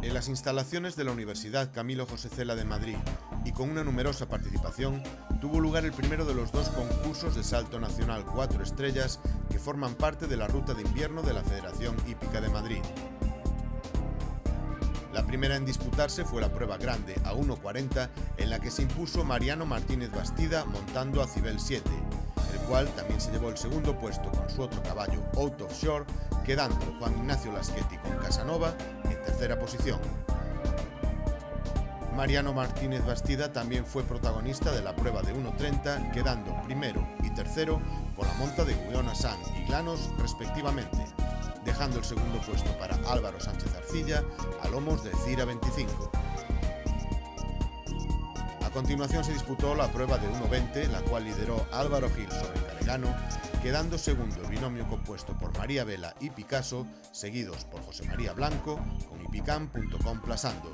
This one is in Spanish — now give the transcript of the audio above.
En las instalaciones de la Universidad Camilo José Cela de Madrid y con una numerosa participación, tuvo lugar el primero de los dos concursos de salto nacional cuatro estrellas que forman parte de la ruta de invierno de la Federación Hípica de Madrid. La primera en disputarse fue la prueba grande a 1.40 en la que se impuso Mariano Martínez Bastida montando a Cibel 7, el cual también se llevó el segundo puesto con su otro caballo Out of Shore, quedando Juan Ignacio Laschetti con Casanova tercera posición. Mariano Martínez Bastida también fue protagonista de la prueba de 1.30, quedando primero y tercero con la monta de Guiona San y Glanos respectivamente, dejando el segundo puesto para Álvaro Sánchez Arcilla a lomos de Cira 25. A continuación se disputó la prueba de 1.20, la cual lideró Álvaro Gil sobre Caregano, quedando segundo el binomio compuesto por María Vela y Picasso, seguidos por José María Blanco con Ipicam.com Plasando.